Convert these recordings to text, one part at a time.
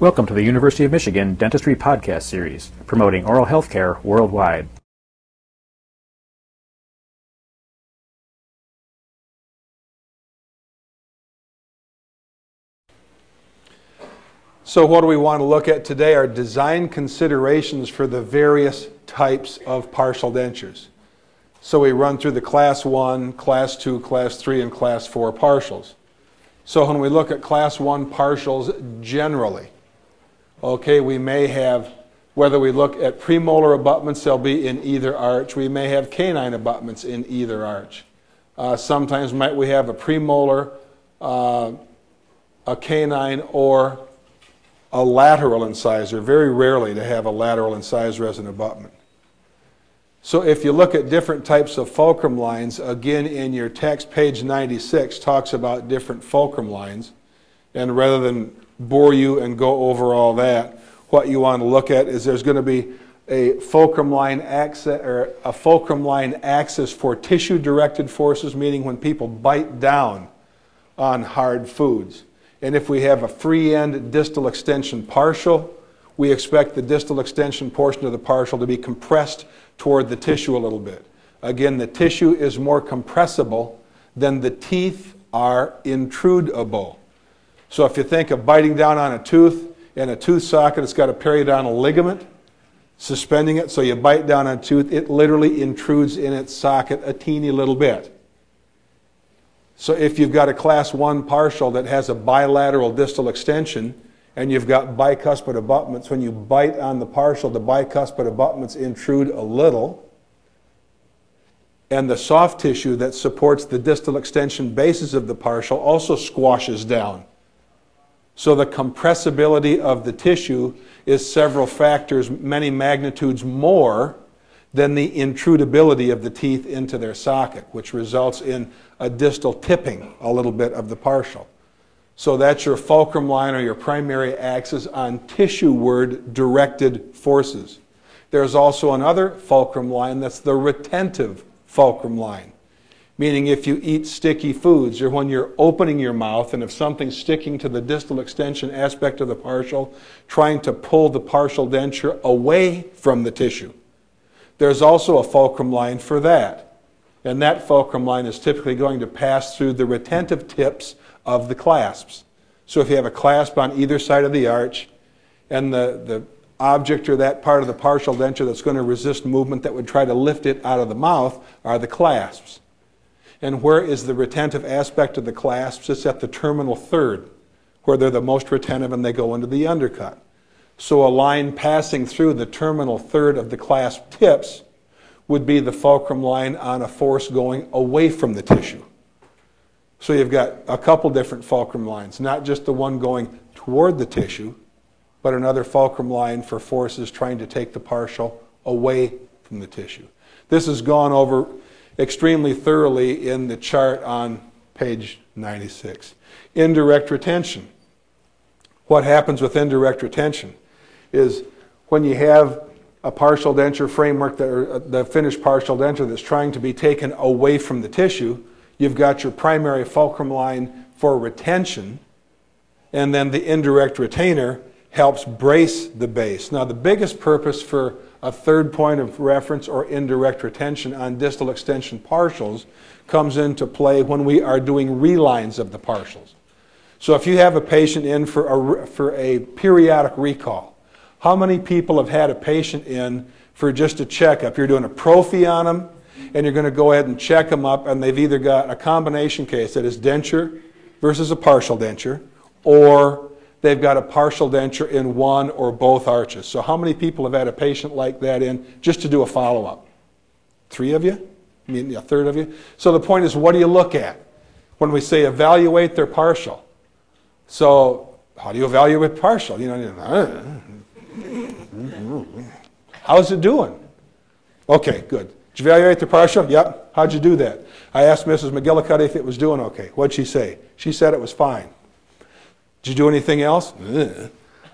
Welcome to the University of Michigan Dentistry Podcast Series, promoting oral health care worldwide. So what do we want to look at today are design considerations for the various types of partial dentures. So we run through the class 1, class 2, class 3, and class 4 partials. So when we look at class 1 partials generally, okay, we may have, whether we look at premolar abutments, they'll be in either arch. We may have canine abutments in either arch. Uh, sometimes might we have a premolar, uh, a canine, or a lateral incisor, very rarely to have a lateral incisor as an abutment. So if you look at different types of fulcrum lines, again in your text, page 96 talks about different fulcrum lines. And rather than bore you and go over all that, what you want to look at is there's going to be a fulcrum line axis or a fulcrum line axis for tissue directed forces, meaning when people bite down on hard foods. And if we have a free end distal extension partial, we expect the distal extension portion of the partial to be compressed toward the tissue a little bit. Again, the tissue is more compressible than the teeth are intrudable. So if you think of biting down on a tooth, in a tooth socket, it's got a periodontal ligament suspending it. So you bite down on a tooth, it literally intrudes in its socket a teeny little bit. So if you've got a class 1 partial that has a bilateral distal extension and you've got bicuspid abutments, when you bite on the partial, the bicuspid abutments intrude a little. And the soft tissue that supports the distal extension bases of the partial also squashes down. So the compressibility of the tissue is several factors, many magnitudes more than the intrudability of the teeth into their socket, which results in a distal tipping a little bit of the partial. So that's your fulcrum line or your primary axis on tissue-ward directed forces. There's also another fulcrum line that's the retentive fulcrum line. Meaning if you eat sticky foods or when you're opening your mouth and if something's sticking to the distal extension aspect of the partial, trying to pull the partial denture away from the tissue. There's also a fulcrum line for that. And that fulcrum line is typically going to pass through the retentive tips of the clasps. So if you have a clasp on either side of the arch and the, the object or that part of the partial denture that's going to resist movement that would try to lift it out of the mouth are the clasps. And where is the retentive aspect of the clasps? It's at the terminal third, where they're the most retentive and they go into the undercut. So a line passing through the terminal third of the clasp tips would be the fulcrum line on a force going away from the tissue. So you've got a couple different fulcrum lines, not just the one going toward the tissue, but another fulcrum line for forces trying to take the partial away from the tissue. This has gone over extremely thoroughly in the chart on page 96. Indirect retention. What happens with indirect retention? is when you have a partial denture framework, that, or uh, the finished partial denture that's trying to be taken away from the tissue, you've got your primary fulcrum line for retention, and then the indirect retainer helps brace the base. Now, the biggest purpose for a third point of reference or indirect retention on distal extension partials comes into play when we are doing relines of the partials. So if you have a patient in for a, for a periodic recall, how many people have had a patient in for just a checkup? You're doing a prophy on them, and you're going to go ahead and check them up, and they've either got a combination case that is denture versus a partial denture, or they've got a partial denture in one or both arches. So, how many people have had a patient like that in just to do a follow up? Three of you? I mean, a third of you? So, the point is, what do you look at when we say evaluate their partial? So, how do you evaluate partial? You know, uh, mm-hmm. How's it doing? Okay, good. Did you evaluate the partial? Yep. How'd you do that? I asked Mrs. McGillicuddy if it was doing okay. What'd she say? She said it was fine. Did you do anything else?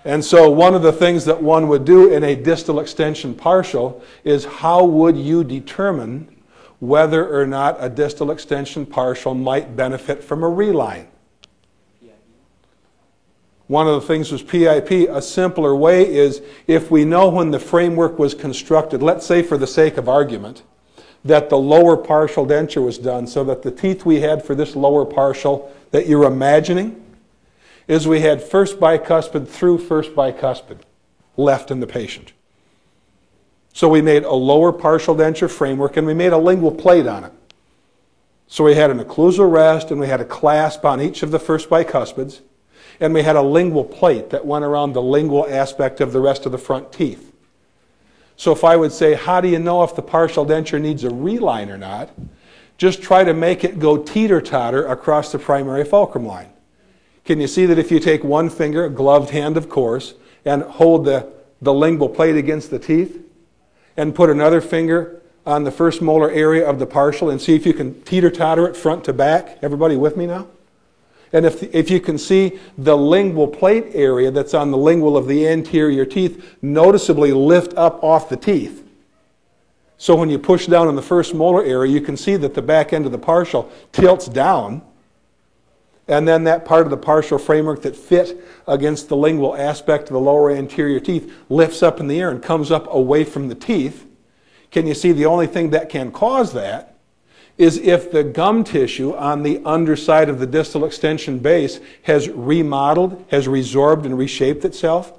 And so one of the things that one would do in a distal extension partial is how would you determine whether or not a distal extension partial might benefit from a reline? One of the things was PIP. A simpler way is if we know when the framework was constructed, let's say for the sake of argument, that the lower partial denture was done so that the teeth we had for this lower partial that you're imagining is we had first bicuspid through first bicuspid left in the patient. So we made a lower partial denture framework and we made a lingual plate on it. So we had an occlusal rest and we had a clasp on each of the first bicuspids and we had a lingual plate that went around the lingual aspect of the rest of the front teeth. So if I would say, how do you know if the partial denture needs a reline or not? Just try to make it go teeter-totter across the primary fulcrum line. Can you see that if you take one finger, gloved hand of course, and hold the, the lingual plate against the teeth, and put another finger on the first molar area of the partial and see if you can teeter-totter it front to back? Everybody with me now? And if, if you can see the lingual plate area that's on the lingual of the anterior teeth noticeably lift up off the teeth. So when you push down on the first molar area, you can see that the back end of the partial tilts down. And then that part of the partial framework that fit against the lingual aspect of the lower anterior teeth lifts up in the air and comes up away from the teeth. Can you see the only thing that can cause that is if the gum tissue on the underside of the distal extension base has remodeled, has resorbed and reshaped itself.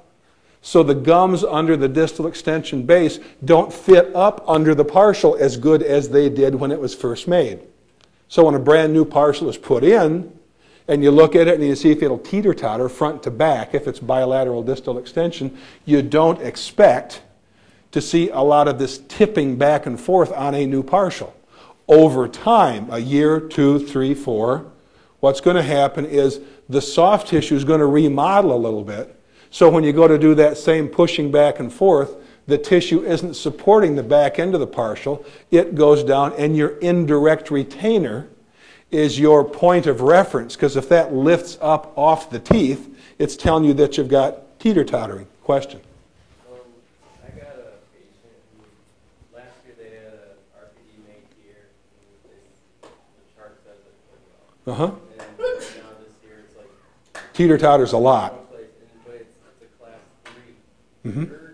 So the gums under the distal extension base don't fit up under the partial as good as they did when it was first made. So when a brand new partial is put in, and you look at it and you see if it'll teeter totter front to back, if it's bilateral distal extension, you don't expect to see a lot of this tipping back and forth on a new partial over time, a year, two, three, four, what's going to happen is the soft tissue is going to remodel a little bit. So when you go to do that same pushing back and forth, the tissue isn't supporting the back end of the partial. It goes down, and your indirect retainer is your point of reference, because if that lifts up off the teeth, it's telling you that you've got teeter tottering. Question. Uh huh. Teeter totters a lot. Mm-hmm.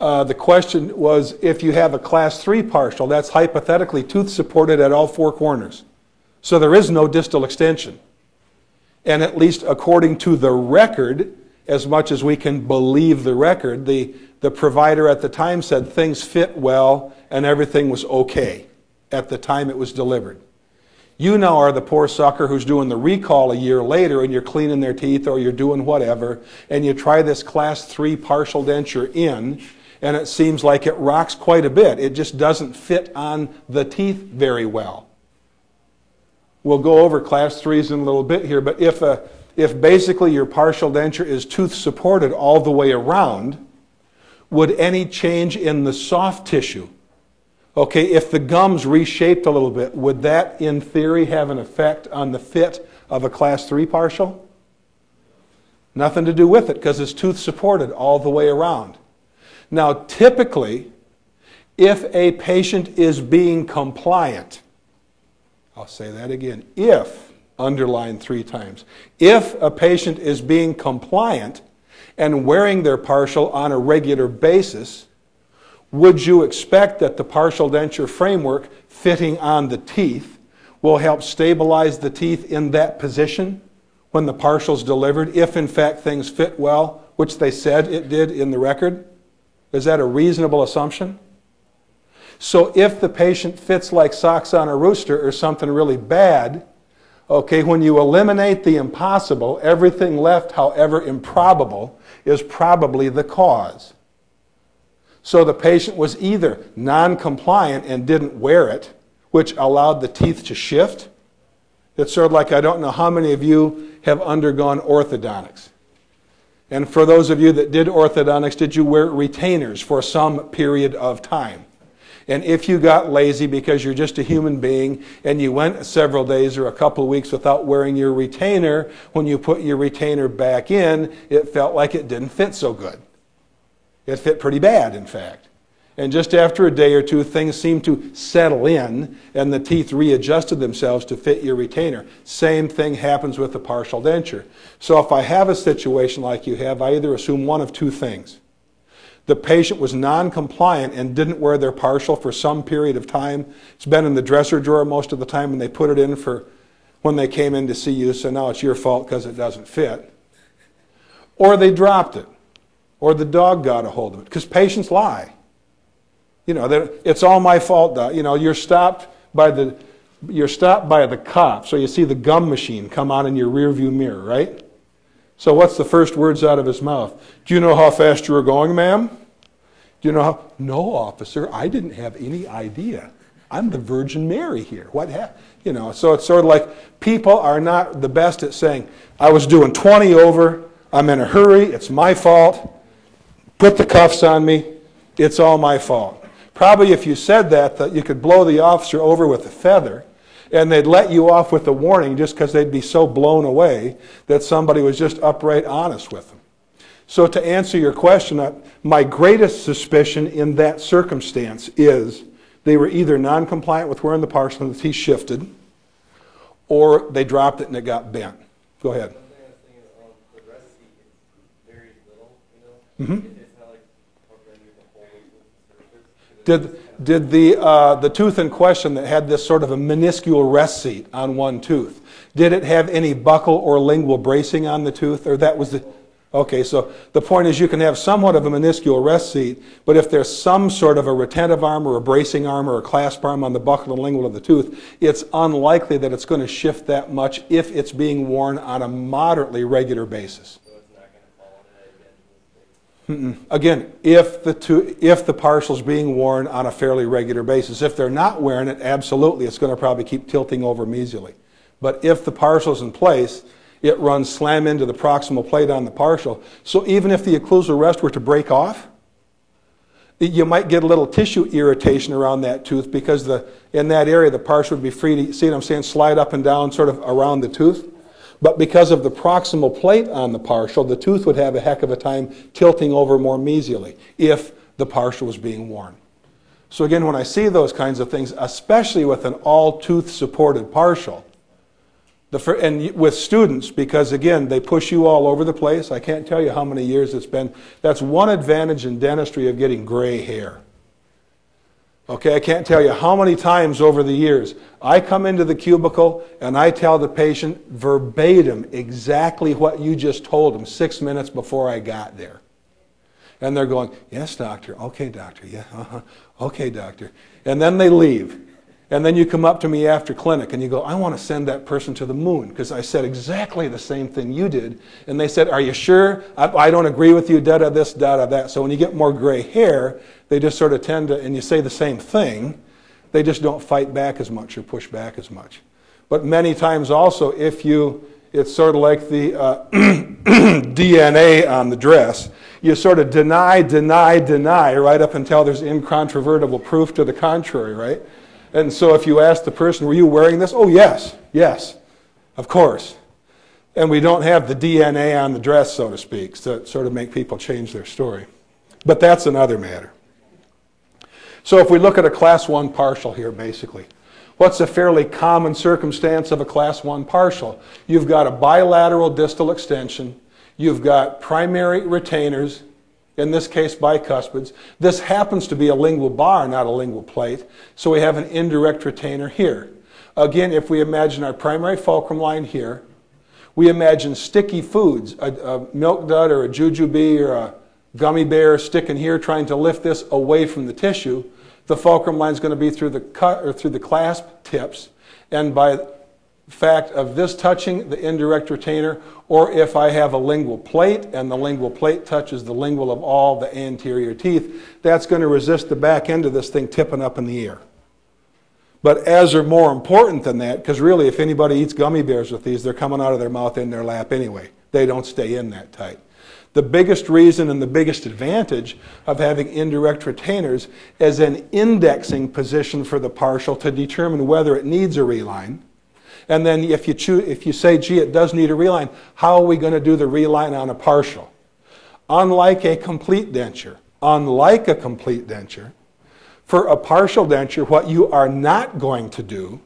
Uh, the question was if you have a class 3 partial, that's hypothetically tooth supported at all four corners. So there is no distal extension. And at least according to the record, as much as we can believe the record, the the provider at the time said things fit well and everything was okay at the time it was delivered. You now are the poor sucker who's doing the recall a year later and you're cleaning their teeth or you're doing whatever and you try this class 3 partial denture in and it seems like it rocks quite a bit. It just doesn't fit on the teeth very well. We'll go over class 3s in a little bit here, but if, a, uh, if basically your partial denture is tooth supported all the way around, would any change in the soft tissue, okay, if the gums reshaped a little bit, would that in theory have an effect on the fit of a class 3 partial? Nothing to do with it because it's tooth supported all the way around. Now, typically, if a patient is being compliant, I'll say that again, if, underline three times, if a patient is being compliant, and wearing their partial on a regular basis, would you expect that the partial denture framework fitting on the teeth will help stabilize the teeth in that position when the partial is delivered, if in fact things fit well, which they said it did in the record? Is that a reasonable assumption? So if the patient fits like socks on a rooster or something really bad, okay, when you eliminate the impossible, everything left, however improbable, is probably the cause. So the patient was either non compliant and didn't wear it, which allowed the teeth to shift. It's sort of like I don't know how many of you have undergone orthodontics. And for those of you that did orthodontics, did you wear retainers for some period of time? And if you got lazy because you're just a human being and you went several days or a couple of weeks without wearing your retainer, when you put your retainer back in, it felt like it didn't fit so good. It fit pretty bad, in fact. And just after a day or two, things seem to settle in and the teeth readjusted themselves to fit your retainer. Same thing happens with the partial denture. So if I have a situation like you have, I either assume one of two things. The patient was non compliant and didn't wear their partial for some period of time. It's been in the dresser drawer most of the time, and they put it in for when they came in to see you, so now it's your fault because it doesn't fit. Or they dropped it, or the dog got a hold of it, because patients lie. You know, it's all my fault. You know, you're stopped by the you're stopped by the cop, so you see the gum machine come on in your rearview mirror, right? So what's the first words out of his mouth? Do you know how fast you were going, ma'am? Do you know how? No, officer, I didn't have any idea. I'm the Virgin Mary here. What happened? You know, so it's sort of like people are not the best at saying, I was doing 20 over, I'm in a hurry, it's my fault, put the cuffs on me, it's all my fault. Probably if you said that, that you could blow the officer over with a feather and they'd let you off with a warning just because they'd be so blown away that somebody was just upright honest with them. So to answer your question, my greatest suspicion in that circumstance is they were either non-compliant with wearing the parcel and the teeth shifted, or they dropped it and it got bent. Go ahead. Mm-hmm. Did, did the, uh, the tooth in question that had this sort of a minuscule rest seat on one tooth, did it have any buccal or lingual bracing on the tooth? Or that was the, Okay, so the point is you can have somewhat of a minuscule rest seat, but if there's some sort of a retentive arm or a bracing arm or a clasp arm on the buccal and lingual of the tooth, it's unlikely that it's going to shift that much if it's being worn on a moderately regular basis. Again, if the, two, if the partial's being worn on a fairly regular basis. If they're not wearing it, absolutely, it's going to probably keep tilting over mesially. But if the partial's in place, it runs slam into the proximal plate on the partial. So even if the occlusal rest were to break off, you might get a little tissue irritation around that tooth because the, in that area the partial would be free to, see what I'm saying, slide up and down sort of around the tooth. But because of the proximal plate on the partial, the tooth would have a heck of a time tilting over more mesially if the partial was being worn. So again, when I see those kinds of things, especially with an all-tooth supported partial, the, and with students, because again, they push you all over the place. I can't tell you how many years it's been. That's one advantage in dentistry of getting gray hair. Okay, I can't tell you how many times over the years I come into the cubicle and I tell the patient verbatim exactly what you just told them six minutes before I got there. And they're going, Yes, doctor. Okay, doctor. Yeah, uh-huh. Okay, doctor. And then they leave. And then you come up to me after clinic and you go, I want to send that person to the moon because I said exactly the same thing you did. And they said, Are you sure? I, I don't agree with you, da da this, da da that. So when you get more gray hair, they just sort of tend to, and you say the same thing, they just don't fight back as much or push back as much. But many times also, if you, it's sort of like the uh, DNA on the dress. You sort of deny, deny, deny right up until there's incontrovertible proof to the contrary, right? And so if you ask the person, were you wearing this? Oh, yes, yes, of course. And we don't have the DNA on the dress, so to speak, to sort of make people change their story. But that's another matter. So if we look at a class 1 partial here, basically, what's a fairly common circumstance of a class 1 partial? You've got a bilateral distal extension, you've got primary retainers, in this case bicuspids. This happens to be a lingual bar, not a lingual plate, so we have an indirect retainer here. Again, if we imagine our primary fulcrum line here, we imagine sticky foods, a, a milk dud or a jujube or a gummy bear sticking here trying to lift this away from the tissue. The fulcrum line is going to be through the cut or through the clasp tips, and by fact of this touching the indirect retainer, or if I have a lingual plate and the lingual plate touches the lingual of all the anterior teeth, that's going to resist the back end of this thing tipping up in the air. But as are more important than that, because really if anybody eats gummy bears with these, they're coming out of their mouth in their lap anyway. They don't stay in that tight. The biggest reason and the biggest advantage of having indirect retainers is an indexing position for the partial to determine whether it needs a reline and then if you, choose, if you say, gee, it does need a reline, how are we going to do the reline on a partial? Unlike a complete denture, unlike a complete denture, For a partial denture, what you are not going to do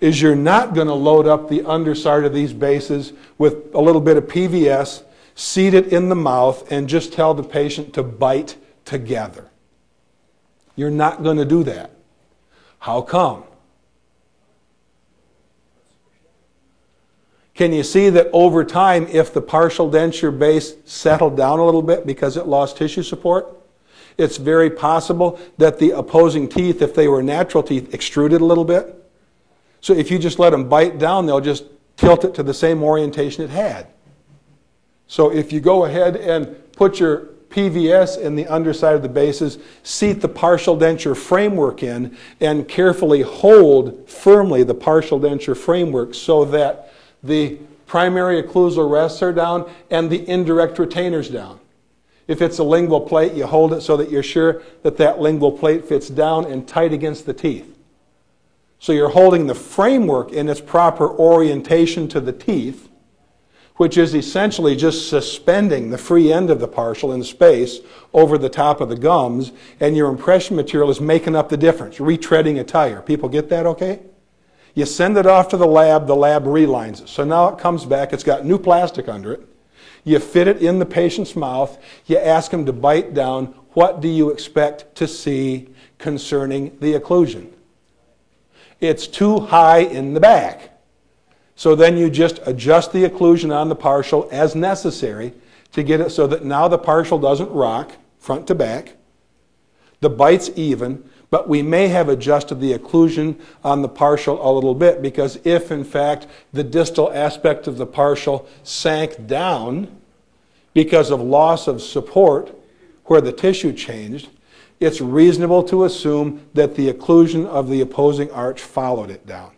is you're not going to load up the underside of these bases with a little bit of PVS, seat it in the mouth, and just tell the patient to bite together. You're not going to do that. How come? Can you see that over time, if the partial denture base settled down a little bit because it lost tissue support, it's very possible that the opposing teeth, if they were natural teeth, extruded a little bit. So if you just let them bite down, they'll just tilt it to the same orientation it had. So if you go ahead and put your PVS in the underside of the bases, seat the partial denture framework in, and carefully hold firmly the partial denture framework so that the primary occlusal rests are down and the indirect retainers down. If it's a lingual plate, you hold it so that you're sure that that lingual plate fits down and tight against the teeth. So you're holding the framework in its proper orientation to the teeth, which is essentially just suspending the free end of the partial in space over the top of the gums, and your impression material is making up the difference, retreading a tire. People get that okay? You send it off to the lab, the lab relines it. So now it comes back, it's got new plastic under it. You fit it in the patient's mouth, you ask him to bite down. What do you expect to see concerning the occlusion? It's too high in the back. So then you just adjust the occlusion on the partial as necessary to get it so that now the partial doesn't rock front to back. The bite's even, but we may have adjusted the occlusion on the partial a little bit because if, in fact, the distal aspect of the partial sank down because of loss of support where the tissue changed, it's reasonable to assume that the occlusion of the opposing arch followed it down,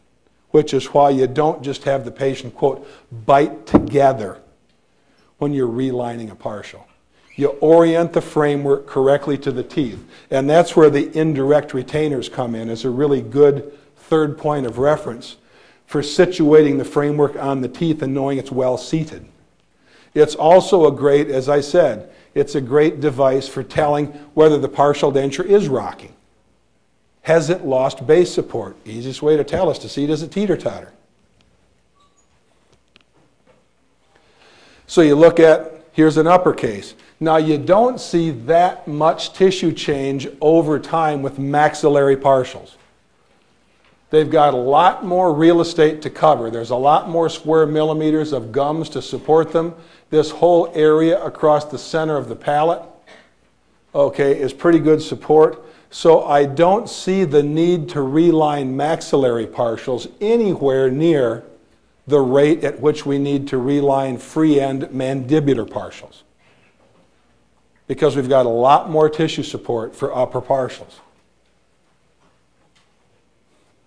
which is why you don't just have the patient, quote, bite together when you're relining a partial. You orient the framework correctly to the teeth. And that's where the indirect retainers come in as a really good third point of reference for situating the framework on the teeth and knowing it's well seated. It's also a great, as I said, it's a great device for telling whether the partial denture is rocking. Has it lost base support? Easiest way to tell is to see does it teeter-totter. So you look at, here's an uppercase. Now, you don't see that much tissue change over time with maxillary partials. They've got a lot more real estate to cover. There's a lot more square millimeters of gums to support them. This whole area across the center of the palate, okay, is pretty good support. So I don't see the need to reline maxillary partials anywhere near the rate at which we need to reline free end mandibular partials because we've got a lot more tissue support for upper partials.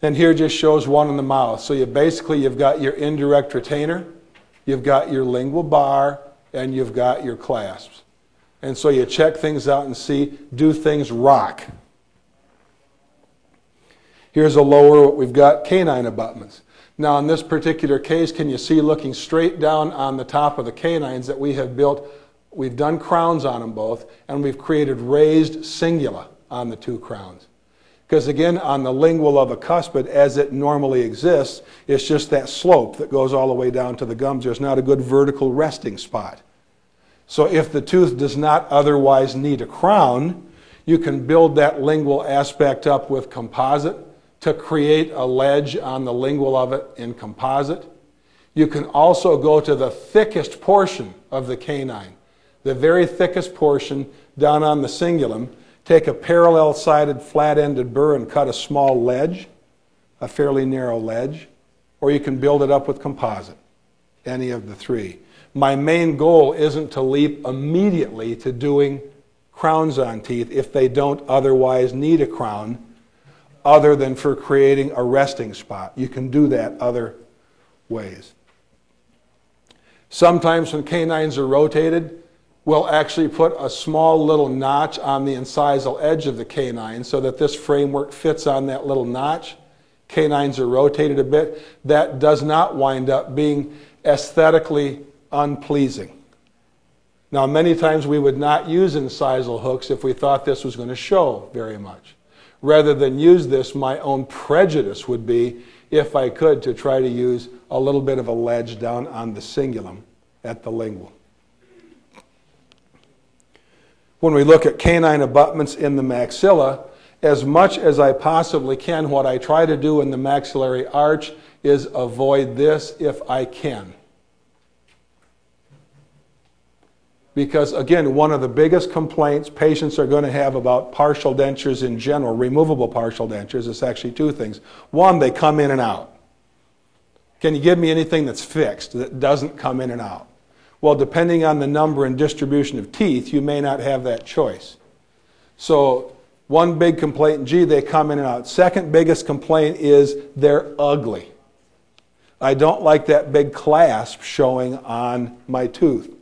And here just shows one in the mouth. So you basically you've got your indirect retainer, you've got your lingual bar, and you've got your clasps. And so you check things out and see, do things rock? Here's a lower, we've got canine abutments. Now in this particular case, can you see looking straight down on the top of the canines that we have built We've done crowns on them both, and we've created raised cingula on the two crowns. Because again, on the lingual of a cuspid, as it normally exists, it's just that slope that goes all the way down to the gums. There's not a good vertical resting spot. So if the tooth does not otherwise need a crown, you can build that lingual aspect up with composite to create a ledge on the lingual of it in composite. You can also go to the thickest portion of the canine the very thickest portion down on the cingulum, take a parallel sided flat ended burr and cut a small ledge, a fairly narrow ledge, or you can build it up with composite, any of the three. My main goal isn't to leap immediately to doing crowns on teeth if they don't otherwise need a crown, other than for creating a resting spot. You can do that other ways. Sometimes when canines are rotated, we'll actually put a small little notch on the incisal edge of the canine so that this framework fits on that little notch. Canines are rotated a bit. That does not wind up being aesthetically unpleasing. Now, many times we would not use incisal hooks if we thought this was going to show very much. Rather than use this, my own prejudice would be, if I could, to try to use a little bit of a ledge down on the cingulum at the lingual. When we look at canine abutments in the maxilla, as much as I possibly can, what I try to do in the maxillary arch is avoid this if I can. Because, again, one of the biggest complaints patients are going to have about partial dentures in general, removable partial dentures, is actually two things. One, they come in and out. Can you give me anything that's fixed that doesn't come in and out? Well, depending on the number and distribution of teeth, you may not have that choice. So, one big complaint, gee, they come in and out. Second biggest complaint is they're ugly. I don't like that big clasp showing on my tooth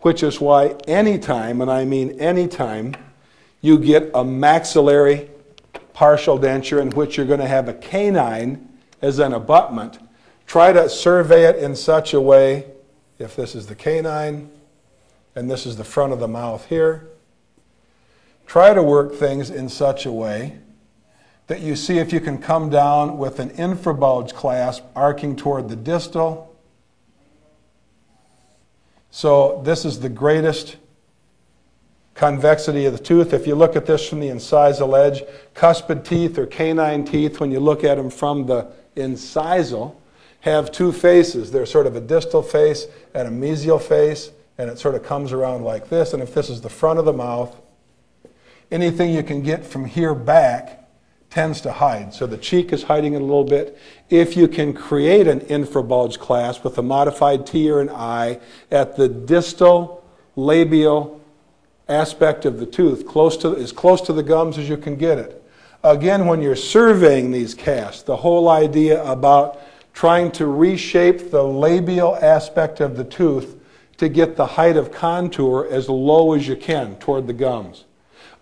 which is why anytime, and I mean anytime, you get a maxillary partial denture in which you're going to have a canine as an abutment, try to survey it in such a way, if this is the canine and this is the front of the mouth here, try to work things in such a way that you see if you can come down with an infrabulge clasp arcing toward the distal so this is the greatest convexity of the tooth. If you look at this from the incisal edge, cuspid teeth or canine teeth, when you look at them from the incisal, have two faces. They're sort of a distal face and a mesial face, and it sort of comes around like this. And if this is the front of the mouth, anything you can get from here back tends to hide. So the cheek is hiding it a little bit. If you can create an infrabulge clasp with a modified T or an I at the distal labial aspect of the tooth, close to, as close to the gums as you can get it. Again, when you're surveying these casts, the whole idea about trying to reshape the labial aspect of the tooth to get the height of contour as low as you can toward the gums.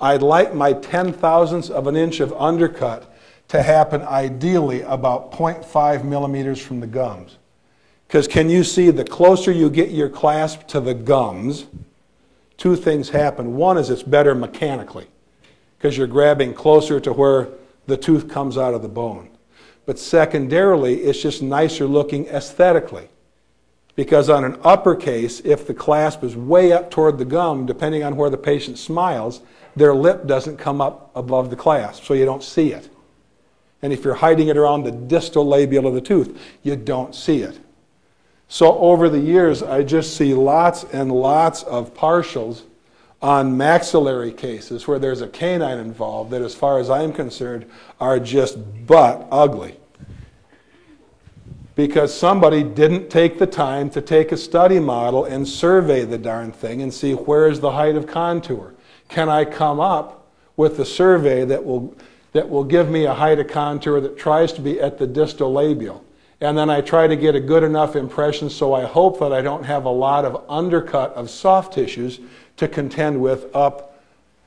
I'd like my ten thousandths of an inch of undercut to happen ideally about 0.5 millimeters from the gums. Because can you see the closer you get your clasp to the gums, two things happen. One is it's better mechanically because you're grabbing closer to where the tooth comes out of the bone. But secondarily, it's just nicer looking aesthetically. Because on an uppercase, if the clasp is way up toward the gum, depending on where the patient smiles, their lip doesn't come up above the clasp, so you don't see it. And if you're hiding it around the distal labial of the tooth, you don't see it. So over the years, I just see lots and lots of partials on maxillary cases where there's a canine involved that, as far as I'm concerned, are just butt ugly. Because somebody didn't take the time to take a study model and survey the darn thing and see where is the height of contour. Can I come up with a survey that will, that will give me a height of contour that tries to be at the distal labial? And then I try to get a good enough impression so I hope that I don't have a lot of undercut of soft tissues to contend with up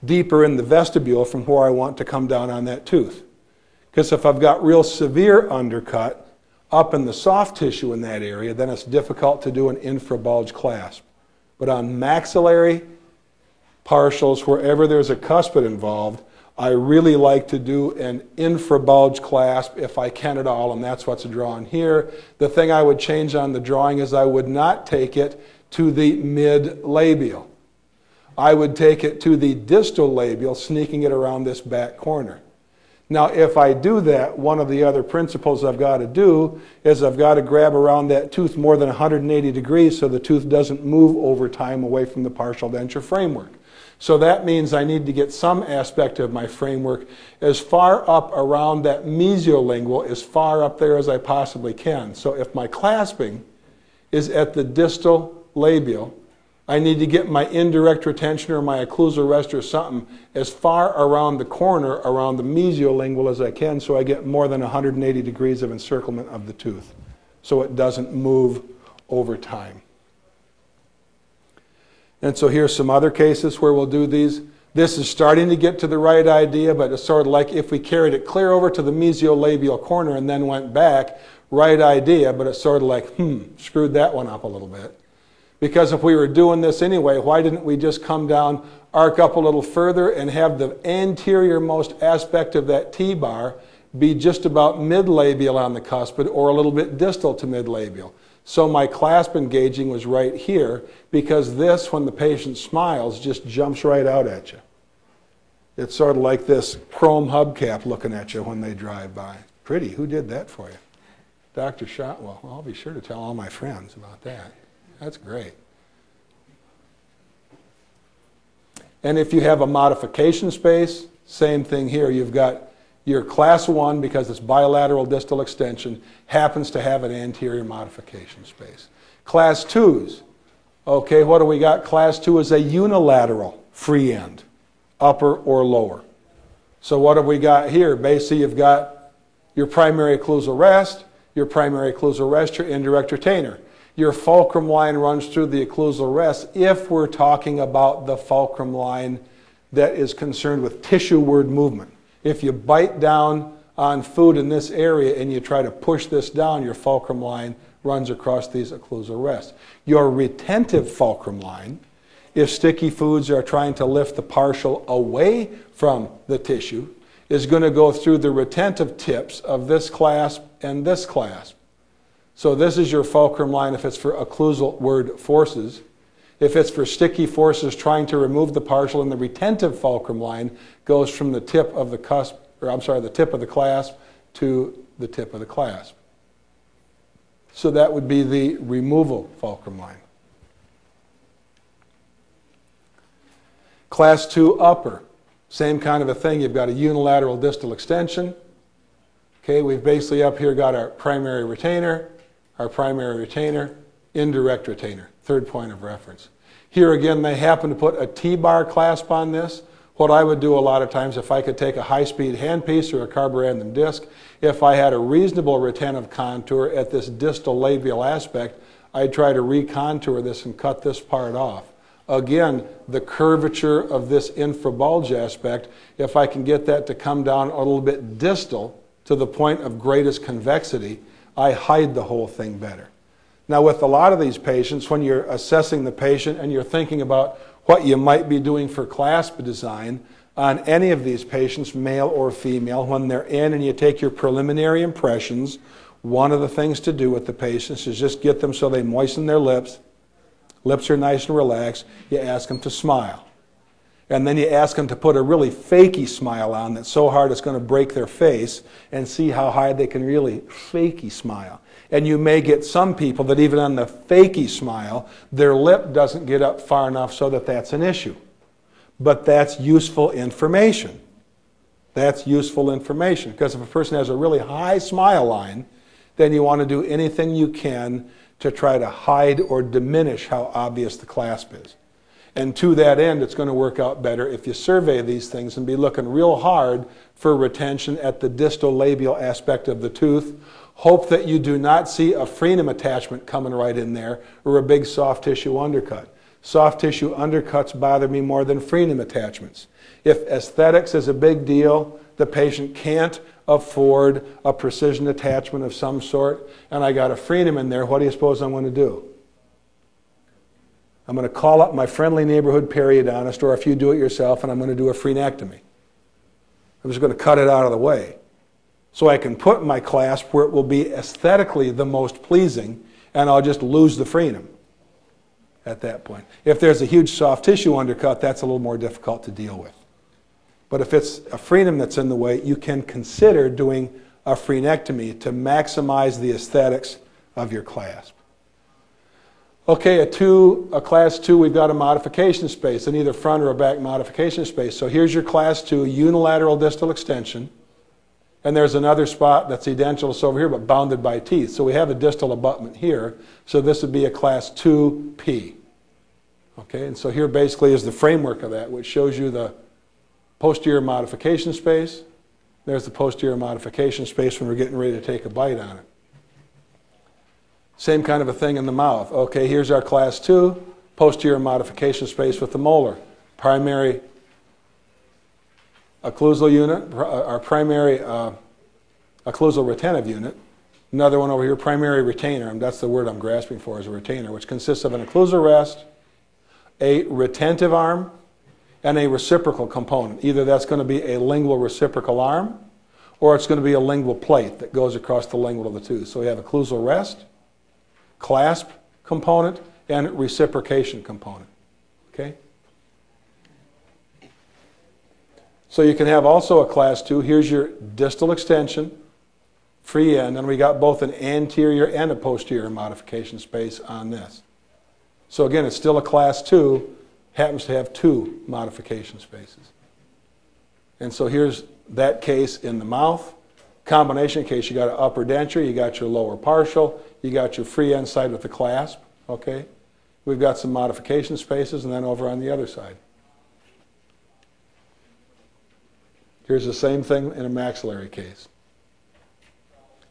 deeper in the vestibule from where I want to come down on that tooth. Because if I've got real severe undercut up in the soft tissue in that area, then it's difficult to do an infrabulge clasp. But on maxillary partials, wherever there's a cuspid involved, I really like to do an infrabulge clasp if I can at all, and that's what's drawn here. The thing I would change on the drawing is I would not take it to the mid labial. I would take it to the distal labial, sneaking it around this back corner. Now, if I do that, one of the other principles I've got to do is I've got to grab around that tooth more than 180 degrees so the tooth doesn't move over time away from the partial denture framework. So that means I need to get some aspect of my framework as far up around that mesiolingual, as far up there as I possibly can. So if my clasping is at the distal labial, I need to get my indirect retention or my occlusal rest or something as far around the corner, around the mesiolingual as I can, so I get more than 180 degrees of encirclement of the tooth, so it doesn't move over time. And so here's some other cases where we'll do these. This is starting to get to the right idea, but it's sort of like if we carried it clear over to the mesiolabial corner and then went back, right idea, but it's sort of like, hmm, screwed that one up a little bit. Because if we were doing this anyway, why didn't we just come down, arc up a little further, and have the anterior most aspect of that T-bar be just about mid-labial on the cuspid or a little bit distal to mid-labial? So my clasp engaging was right here because this, when the patient smiles, just jumps right out at you. It's sort of like this chrome hubcap looking at you when they drive by. Pretty. Who did that for you? Dr. Shotwell. Well, I'll be sure to tell all my friends about that. That's great. And if you have a modification space, same thing here. You've got your class 1, because it's bilateral distal extension, happens to have an anterior modification space. Class 2s, okay, what do we got? Class 2 is a unilateral free end, upper or lower. So what have we got here? Basically, you've got your primary occlusal rest, your primary occlusal rest, your indirect retainer. Your fulcrum line runs through the occlusal rest if we're talking about the fulcrum line that is concerned with tissue-ward movement. If you bite down on food in this area and you try to push this down, your fulcrum line runs across these occlusal rests. Your retentive fulcrum line, if sticky foods are trying to lift the partial away from the tissue, is going to go through the retentive tips of this clasp and this clasp. So this is your fulcrum line if it's for occlusal-ward forces. If it's for sticky forces trying to remove the partial, and the retentive fulcrum line goes from the tip of the cusp, or I'm sorry, the tip of the clasp to the tip of the clasp. So that would be the removal fulcrum line. Class 2 upper, same kind of a thing. You've got a unilateral distal extension. Okay, we've basically up here got our primary retainer, our primary retainer, indirect retainer, third point of reference. Here again, they happen to put a T-bar clasp on this. What I would do a lot of times, if I could take a high-speed handpiece or a carborundum disc, if I had a reasonable retentive contour at this distal labial aspect, I'd try to recontour this and cut this part off. Again, the curvature of this infrabulge aspect, if I can get that to come down a little bit distal to the point of greatest convexity, I hide the whole thing better. Now, with a lot of these patients, when you're assessing the patient and you're thinking about what you might be doing for clasp design on any of these patients, male or female, when they're in and you take your preliminary impressions, one of the things to do with the patients is just get them so they moisten their lips. Lips are nice and relaxed. You ask them to smile. And then you ask them to put a really fakey smile on that's so hard it's going to break their face and see how high they can really fakey smile. And you may get some people that even on the fakey smile, their lip doesn't get up far enough so that that's an issue. But that's useful information. That's useful information. Because if a person has a really high smile line, then you want to do anything you can to try to hide or diminish how obvious the clasp is. And to that end, it's going to work out better if you survey these things and be looking real hard for retention at the distal labial aspect of the tooth Hope that you do not see a frenum attachment coming right in there or a big soft tissue undercut. Soft tissue undercuts bother me more than frenum attachments. If aesthetics is a big deal, the patient can't afford a precision attachment of some sort, and I got a frenum in there, what do you suppose I'm going to do? I'm going to call up my friendly neighborhood periodontist, or if you do it yourself, and I'm going to do a frenectomy. I'm just going to cut it out of the way so I can put my clasp where it will be aesthetically the most pleasing, and I'll just lose the frenum at that point. If there's a huge soft tissue undercut, that's a little more difficult to deal with. But if it's a frenum that's in the way, you can consider doing a frenectomy to maximize the aesthetics of your clasp. Okay, a two, a class two, we've got a modification space, an either front or a back modification space. So here's your class two, unilateral distal extension. And there's another spot that's edentulous over here, but bounded by teeth. So we have a distal abutment here. So this would be a class 2P. Okay, and so here basically is the framework of that, which shows you the posterior modification space. There's the posterior modification space when we're getting ready to take a bite on it. Same kind of a thing in the mouth. Okay, here's our class 2, posterior modification space with the molar. Primary occlusal unit, uh, our primary uh, occlusal retentive unit, Another one over here, primary retainer. That's the word I'm grasping for, is a retainer, which consists of an occlusal rest, a retentive arm, and a reciprocal component. Either that's going to be a lingual reciprocal arm, or it's going to be a lingual plate that goes across the lingual of the tooth. So we have occlusal rest, clasp component, and reciprocation component. Okay? So you can have also a class 2. Here's your distal extension, free end, and we got both an anterior and a posterior modification space on this. So again, it's still a class 2, happens to have two modification spaces. And so here's that case in the mouth. Combination case, you got an upper denture, you got your lower partial, you got your free end side with the clasp, okay? We've got some modification spaces, and then over on the other side. Here's the same thing in a maxillary case.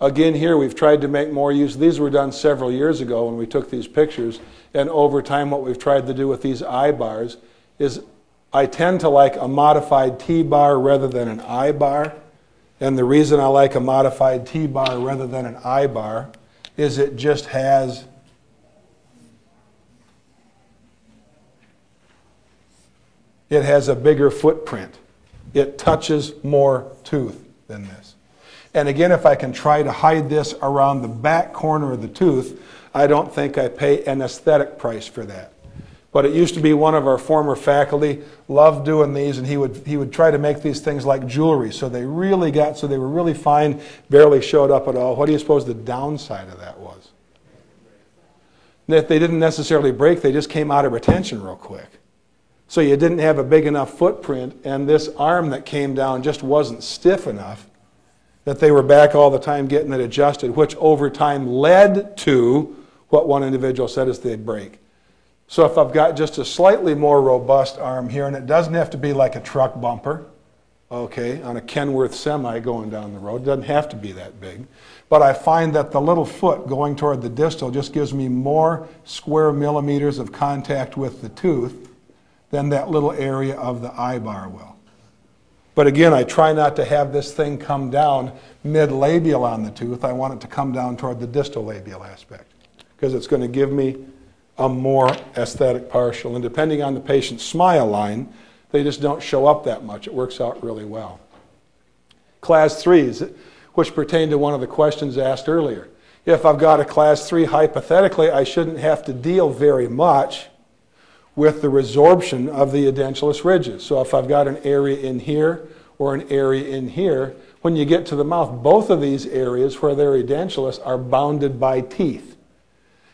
Again, here we've tried to make more use. These were done several years ago when we took these pictures. And over time, what we've tried to do with these I bars is I tend to like a modified T bar rather than an I bar. And the reason I like a modified T bar rather than an I bar is it just has it has a bigger footprint it touches more tooth than this. And again, if I can try to hide this around the back corner of the tooth, I don't think I pay an aesthetic price for that. But it used to be one of our former faculty loved doing these, and he would, he would try to make these things like jewelry. So they really got, so they were really fine, barely showed up at all. What do you suppose the downside of that was? That they didn't necessarily break, they just came out of retention real quick. So you didn't have a big enough footprint, and this arm that came down just wasn't stiff enough that they were back all the time getting it adjusted, which over time led to what one individual said is they'd break. So if I've got just a slightly more robust arm here, and it doesn't have to be like a truck bumper, okay, on a Kenworth semi going down the road, it doesn't have to be that big. But I find that the little foot going toward the distal just gives me more square millimeters of contact with the tooth than that little area of the I bar will. But again, I try not to have this thing come down mid-labial on the tooth. I want it to come down toward the distal labial aspect because it's going to give me a more aesthetic partial. And depending on the patient's smile line, they just don't show up that much. It works out really well. Class 3s, which pertain to one of the questions asked earlier. If I've got a class 3, hypothetically, I shouldn't have to deal very much with the resorption of the edentulous ridges. So if I've got an area in here or an area in here, when you get to the mouth, both of these areas where they're edentulous are bounded by teeth.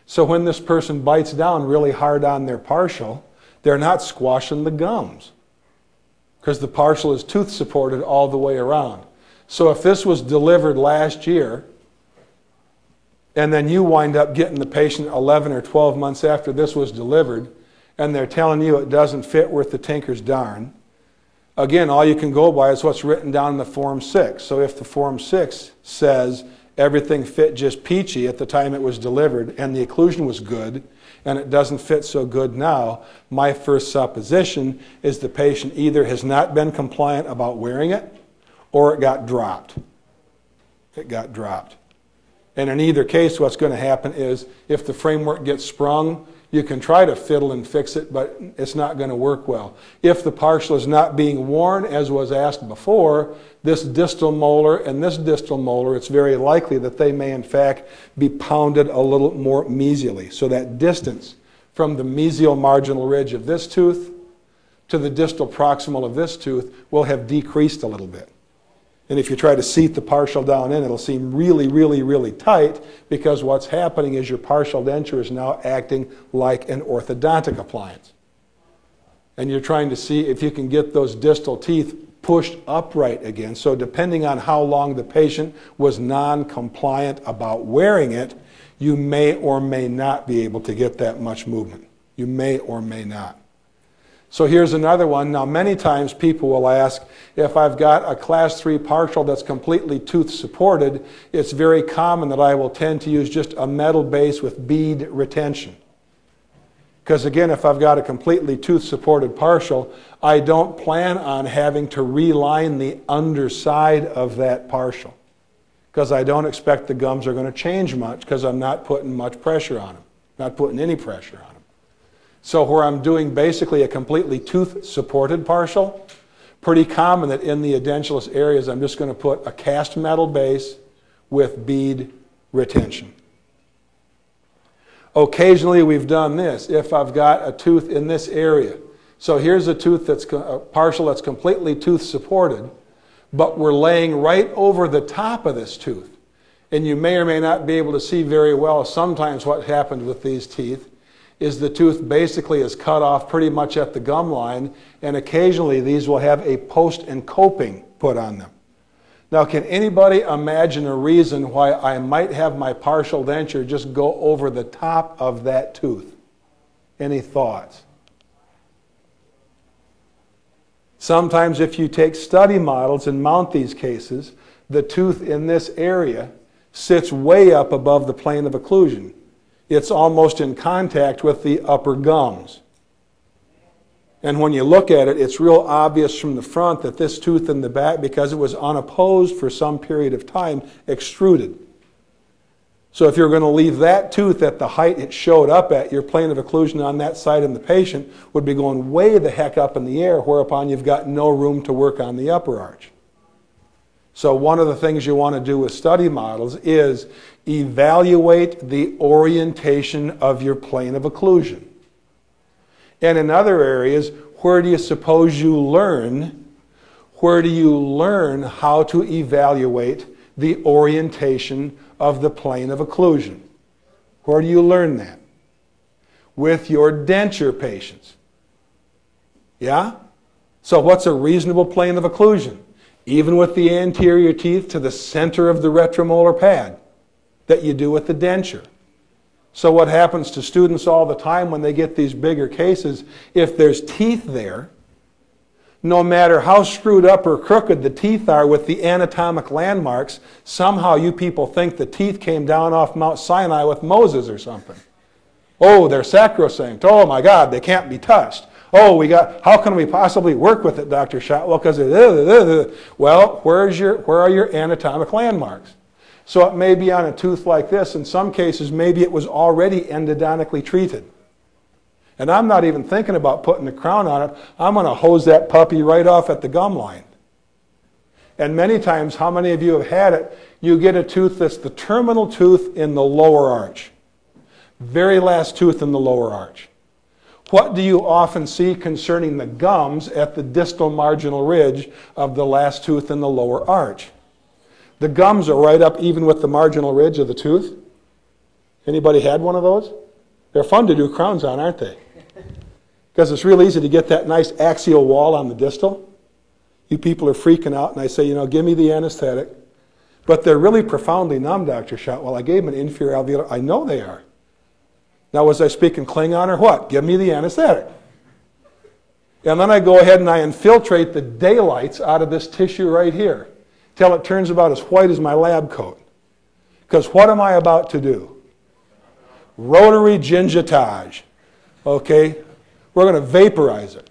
So when this person bites down really hard on their partial, they're not squashing the gums because the partial is tooth supported all the way around. So if this was delivered last year, and then you wind up getting the patient 11 or 12 months after this was delivered, and they're telling you it doesn't fit worth the tinker's darn, again, all you can go by is what's written down in the Form 6. So if the Form 6 says everything fit just peachy at the time it was delivered and the occlusion was good, and it doesn't fit so good now, my first supposition is the patient either has not been compliant about wearing it or it got dropped. It got dropped. And in either case, what's going to happen is if the framework gets sprung, you can try to fiddle and fix it, but it's not going to work well. If the partial is not being worn, as was asked before, this distal molar and this distal molar, it's very likely that they may in fact be pounded a little more mesially. So that distance from the mesial marginal ridge of this tooth to the distal proximal of this tooth will have decreased a little bit. And if you try to seat the partial down in, it'll seem really, really, really tight because what's happening is your partial denture is now acting like an orthodontic appliance. And you're trying to see if you can get those distal teeth pushed upright again. So depending on how long the patient was non-compliant about wearing it, you may or may not be able to get that much movement. You may or may not. So here's another one. Now, many times people will ask if I've got a class 3 partial that's completely tooth supported, it's very common that I will tend to use just a metal base with bead retention. Because again, if I've got a completely tooth supported partial, I don't plan on having to reline the underside of that partial. because I don't expect the gums are going to change much because I'm not putting much pressure on them, not putting any pressure on them. So where I'm doing basically a completely tooth-supported partial, pretty common that in the edentulous areas I'm just going to put a cast metal base with bead retention. Occasionally we've done this if I've got a tooth in this area. So here's a tooth that's a partial that's completely tooth supported but we're laying right over the top of this tooth. And you may or may not be able to see very well sometimes what happens with these teeth is the tooth basically is cut off pretty much at the gum line, and occasionally these will have a post and coping put on them. Now, can anybody imagine a reason why I might have my partial denture just go over the top of that tooth? Any thoughts? Sometimes if you take study models and mount these cases, the tooth in this area sits way up above the plane of occlusion. It's almost in contact with the upper gums. And when you look at it, it's real obvious from the front that this tooth in the back, because it was unopposed for some period of time, extruded. So if you're going to leave that tooth at the height it showed up at, your plane of occlusion on that side in the patient would be going way the heck up in the air, whereupon you've got no room to work on the upper arch. So one of the things you want to do with study models is evaluate the orientation of your plane of occlusion. And in other areas, where do you suppose you learn? Where do you learn how to evaluate the orientation of the plane of occlusion. Where do you learn that? With your denture patients. Yeah? So, what's a reasonable plane of occlusion? Even with the anterior teeth to the center of the retromolar pad that you do with the denture. So, what happens to students all the time when they get these bigger cases, if there's teeth there, no matter how screwed up or crooked the teeth are with the anatomic landmarks, somehow you people think the teeth came down off Mount Sinai with Moses or something. Oh, they're sacrosanct. Oh my God, they can't be touched. Oh, we got. How can we possibly work with it, Doctor Shotwell? Because it. Well, where's your? Where are your anatomic landmarks? So it may be on a tooth like this. In some cases, maybe it was already endodontically treated. And I'm not even thinking about putting the crown on it. I'm going to hose that puppy right off at the gum line. And many times, how many of you have had it? You get a tooth that's the terminal tooth in the lower arch. Very last tooth in the lower arch. What do you often see concerning the gums at the distal marginal ridge of the last tooth in the lower arch? The gums are right up even with the marginal ridge of the tooth. Anybody had one of those? They're fun to do crowns on, aren't they? Because it's real easy to get that nice axial wall on the distal. You people are freaking out, and I say, you know, give me the anesthetic. But they're really profoundly numb, Dr. Shotwell. I gave them an inferior alveolar. I know they are. Now, was I speaking Klingon or what? Give me the anesthetic. And then I go ahead and I infiltrate the daylights out of this tissue right here till it turns about as white as my lab coat. Because what am I about to do? Rotary gingitage. Okay? We're going to vaporize it.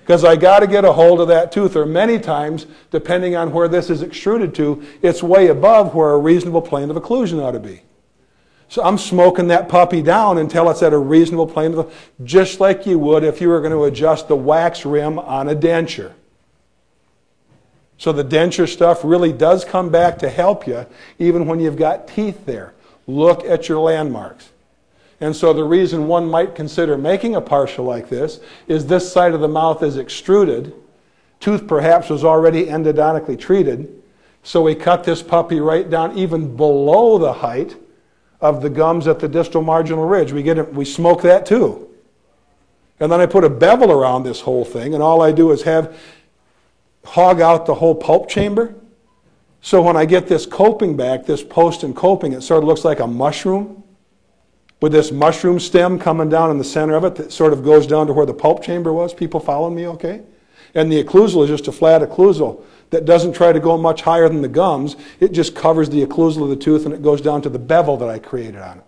Because I got to get a hold of that tooth, or many times, depending on where this is extruded to, it's way above where a reasonable plane of occlusion ought to be. So I'm smoking that puppy down until it's at a reasonable plane just like you would if you were going to adjust the wax rim on a denture. So the denture stuff really does come back to help you even when you've got teeth there. Look at your landmarks. And so the reason one might consider making a partial like this is this side of the mouth is extruded. Tooth perhaps was already endodontically treated. So we cut this puppy right down even below the height of the gums at the distal marginal ridge. We, get it, we smoke that too. And then I put a bevel around this whole thing, and all I do is have hog out the whole pulp chamber. So when I get this coping back, this post and coping, it sort of looks like a mushroom with this mushroom stem coming down in the center of it that sort of goes down to where the pulp chamber was. People following me okay? And the occlusal is just a flat occlusal that doesn't try to go much higher than the gums. It just covers the occlusal of the tooth and it goes down to the bevel that I created on it.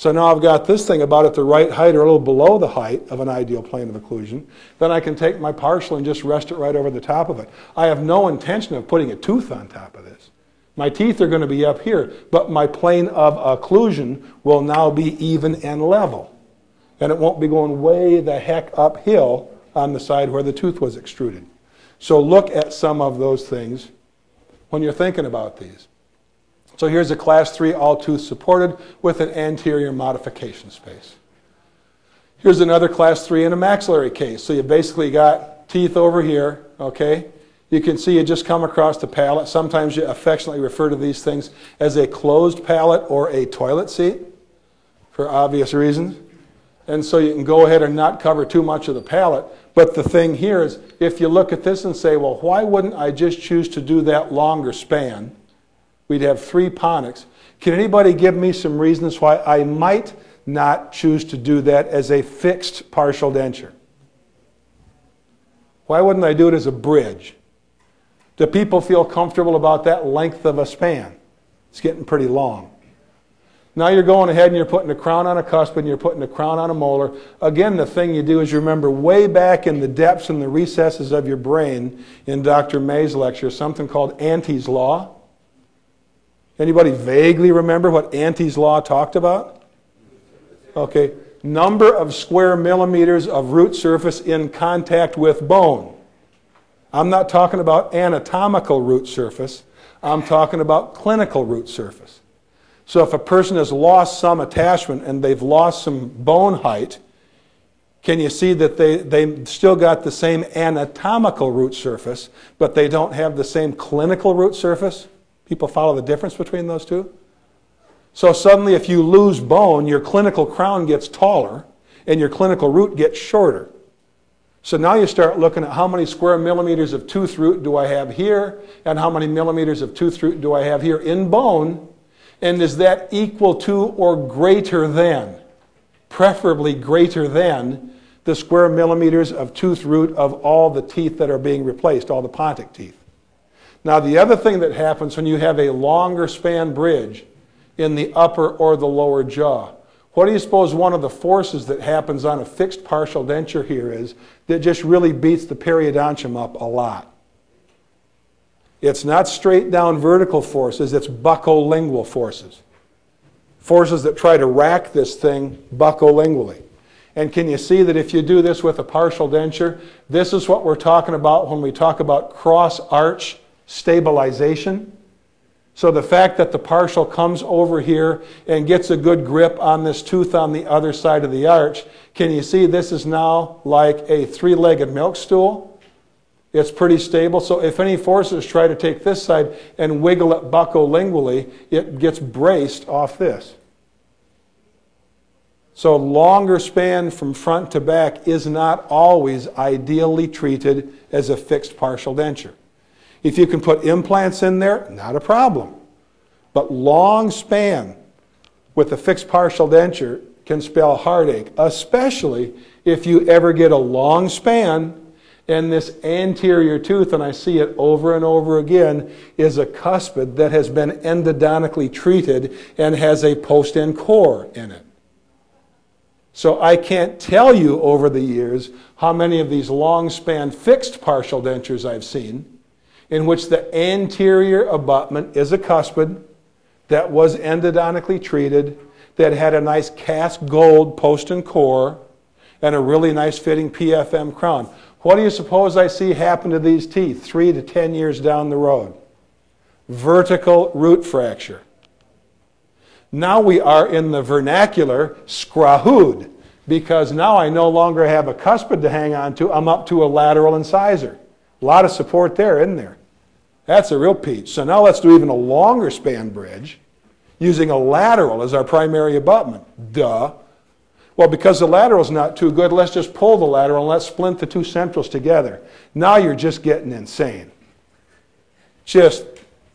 So now I've got this thing about at the right height or a little below the height of an ideal plane of occlusion. Then I can take my partial and just rest it right over the top of it. I have no intention of putting a tooth on top of this. My teeth are going to be up here, but my plane of occlusion will now be even and level. And it won't be going way the heck uphill on the side where the tooth was extruded. So look at some of those things when you're thinking about these. So here's a class 3 all tooth supported with an anterior modification space. Here's another class 3 in a maxillary case. So you basically got teeth over here, okay? You can see you just come across the palate. Sometimes you affectionately refer to these things as a closed palate or a toilet seat for obvious reasons. And so you can go ahead and not cover too much of the palate. But the thing here is, if you look at this and say, well, why wouldn't I just choose to do that longer span? We'd have three pontics. Can anybody give me some reasons why I might not choose to do that as a fixed partial denture? Why wouldn't I do it as a bridge? Do people feel comfortable about that length of a span? It's getting pretty long. Now you're going ahead and you're putting a crown on a cuspid and you're putting a crown on a molar. Again, the thing you do is you remember way back in the depths and the recesses of your brain in Dr. May's lecture something called Ante's Law. Anybody vaguely remember what Ante's Law talked about? Okay, number of square millimeters of root surface in contact with bone. I'm not talking about anatomical root surface. I'm talking about clinical root surface. So if a person has lost some attachment and they've lost some bone height, can you see that they, they still got the same anatomical root surface, but they don't have the same clinical root surface? People follow the difference between those two? So suddenly, if you lose bone, your clinical crown gets taller and your clinical root gets shorter. So now you start looking at how many square millimeters of tooth root do I have here, and how many millimeters of tooth root do I have here in bone, and is that equal to or greater than, preferably greater than, the square millimeters of tooth root of all the teeth that are being replaced, all the pontic teeth? Now, the other thing that happens when you have a longer span bridge in the upper or the lower jaw, what do you suppose one of the forces that happens on a fixed partial denture here is that just really beats the periodontium up a lot? It's not straight down vertical forces, it's buccolingual forces. Forces that try to rack this thing buccolingually. And can you see that if you do this with a partial denture, this is what we're talking about when we talk about cross arch stabilization? So the fact that the partial comes over here and gets a good grip on this tooth on the other side of the arch, can you see this is now like a three-legged milk stool? It's pretty stable. So if any forces try to take this side and wiggle it buccolingually, it gets braced off this. So longer span from front to back is not always ideally treated as a fixed partial denture. If you can put implants in there, not a problem. But long span with a fixed partial denture can spell heartache, especially if you ever get a long span and this anterior tooth, and I see it over and over again, is a cuspid that has been endodontically treated and has a post-and core in it. So I can't tell you over the years how many of these long span fixed partial dentures I've seen in which the anterior abutment is a cuspid that was endodontically treated, that had a nice cast gold post and core, and a really nice fitting PFM crown. What do you suppose I see happen to these teeth three to ten years down the road? Vertical root fracture. Now we are in the vernacular scrahood because now I no longer have a cuspid to hang on to. I'm up to a lateral incisor. A lot of support there, isn't there? That's a real peach. So now let's do even a longer span bridge using a lateral as our primary abutment. Duh. Well, because the lateral is not too good, let's just pull the lateral and let's splint the two centrals together. Now you're just getting insane. Just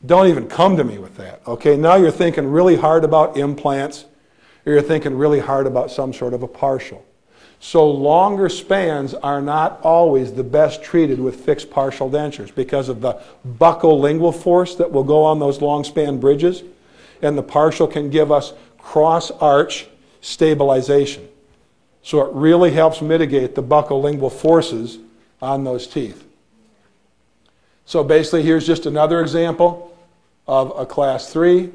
don't even come to me with that. Okay, now you're thinking really hard about implants, or you're thinking really hard about some sort of a partial. So longer spans are not always the best treated with fixed partial dentures because of the buccolingual force that will go on those long span bridges, and the partial can give us cross arch stabilization. So it really helps mitigate the buccolingual forces on those teeth. So basically, here's just another example. of a class 3,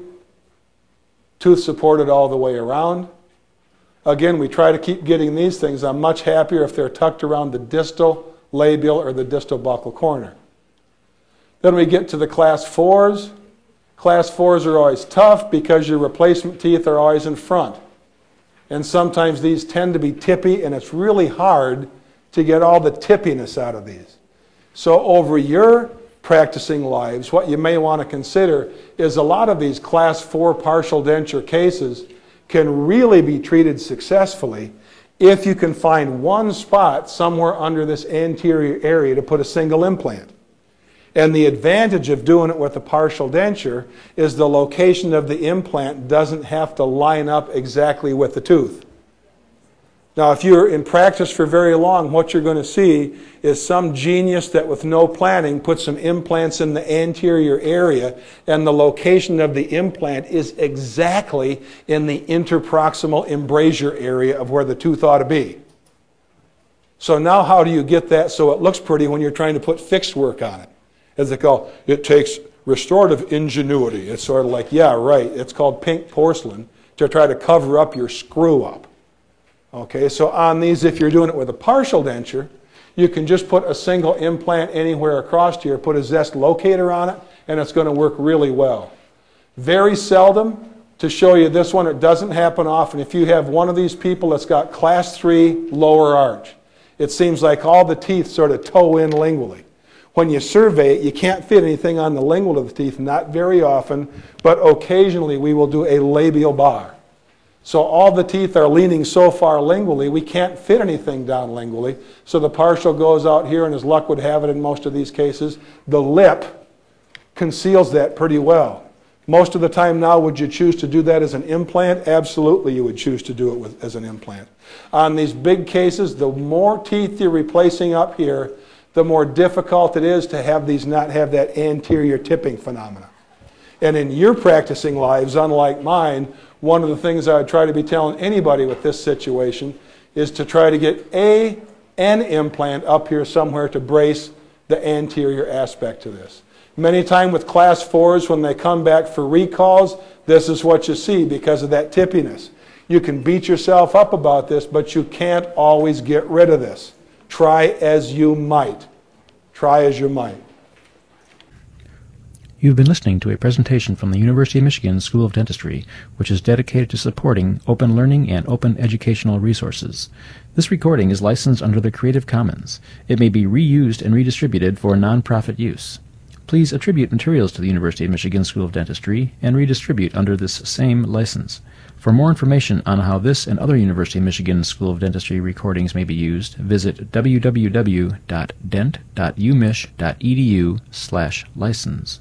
tooth supported all the way around. Again, we try to keep getting these things. I'm much happier if they're tucked around the distal labial or the distal buccal corner. Then we get to the class 4s. Class 4s are always tough because your replacement teeth are always in front. And sometimes these tend to be tippy, and it's really hard to get all the tippiness out of these. So, over your practicing lives, what you may want to consider is a lot of these class 4 partial denture cases can really be treated successfully if you can find one spot somewhere under this anterior area to put a single implant. And the advantage of doing it with a partial denture is the location of the implant doesn't have to line up exactly with the tooth. Now, if you're in practice for very long, what you're going to see is some genius that with no planning put some implants in the anterior area, and the location of the implant is exactly in the interproximal embrasure area of where the tooth ought to be. So now how do you get that so it looks pretty when you're trying to put fixed work on it? As they call it takes restorative ingenuity. It's sort of like, yeah, right, it's called pink porcelain to try to cover up your screw up. Okay, so on these, if you're doing it with a partial denture, you can just put a single implant anywhere across here, put a Zest Locator on it, and it's going to work really well. Very seldom, to show you this one, it doesn't happen often. If you have one of these people that's got class 3 lower arch, it seems like all the teeth sort of toe in lingually. When you survey it, you can't fit anything on the lingual of the teeth, not very often, but occasionally we will do a labial bar. So all the teeth are leaning so far lingually, we can't fit anything down lingually. So the partial goes out here, and as luck would have it in most of these cases, the lip conceals that pretty well. Most of the time now, would you choose to do that as an implant? Absolutely, you would choose to do it with, as an implant. On these big cases, the more teeth you're replacing up here, the more difficult it is to have these not have that anterior tipping phenomena. And in your practicing lives, unlike mine, one of the things I would try to be telling anybody with this situation is to try to get a an implant up here somewhere to brace the anterior aspect to this. Many times with class fours, when they come back for recalls, this is what you see because of that tippiness. You can beat yourself up about this, but you can't always get rid of this. Try as you might. Try as you might. You've been listening to a presentation from the University of Michigan School of Dentistry, which is dedicated to supporting open learning and open educational resources. This recording is licensed under the Creative Commons. It may be reused and redistributed for nonprofit use. Please attribute materials to the University of Michigan School of Dentistry and redistribute under this same license. For more information on how this and other University of Michigan School of Dentistry recordings may be used, visit www.dent.umich.edu/license.